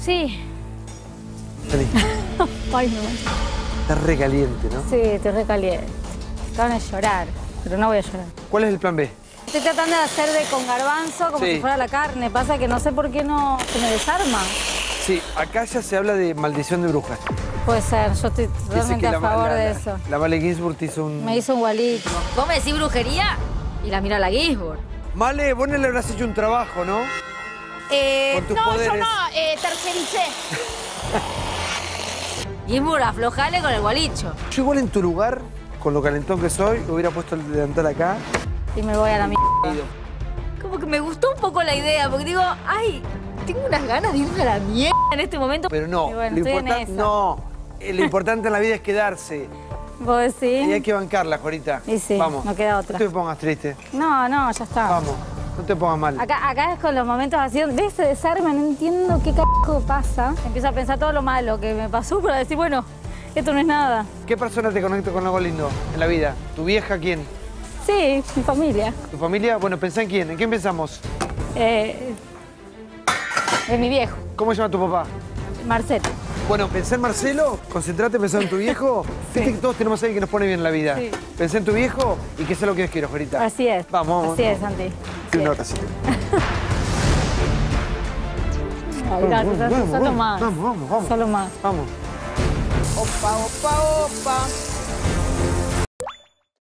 Sí. vení. Ay, no. Está recaliente, ¿no? Sí, estoy recaliente. Van a llorar, pero no voy a llorar. ¿Cuál es el plan B? Estoy tratando de hacer de con garbanzo como Sí. si fuera la carne. Pasa que no sé por qué no se me desarma. Sí, acá ya se habla de maldición de brujas. Puede ser, yo estoy totalmente que a la- favor la- de la- eso. La Vale Ginsburg te hizo un... Me hizo un gualito. Vos me decís brujería y la mira la Gisborne. Male, vos no le habrás hecho un trabajo, ¿no? Eh, Con tus no, poderes. yo no, eh, tercericé. Gisborne, aflojale con el gualicho. Yo igual en tu lugar, con lo calentón que soy, hubiera puesto el delantal acá. Y me voy a la mierda. Como que me gustó un poco la idea, porque digo, ay, tengo unas ganas de irme a la mierda en este momento. Pero no, bueno, lo importante... No, eh, lo importante en la vida es quedarse. ¿Vos Y hay decís? que bancarla, Jorita. Y sí, Vamos. no queda otra. No te pongas triste. No, no, ya está. Vamos, no te pongas mal. Acá, acá es con los momentos así, de ese desarme, no entiendo qué carajo pasa. Empiezo a pensar todo lo malo que me pasó para decir, bueno, esto no es nada. ¿Qué persona te conecta con algo lindo en la vida? ¿Tu vieja quién? Sí, mi familia. ¿Tu familia? Bueno, pensá en quién. ¿En quién pensamos? Eh, es mi viejo, ¿Cómo se llama tu papá? Marcelo. Bueno, pensá en Marcelo, concentrate, pensá en tu viejo. Viste que todos tenemos a alguien que nos pone bien en la vida. Sí. Pensá en tu viejo y que sea lo que quiera, Jorita. Así es. Vamos, vamos. Así es, Santi. Ay, gracias, Vamos, solo vamos, más. vamos, vamos, vamos. Solo más. Vamos. Opa, opa, opa.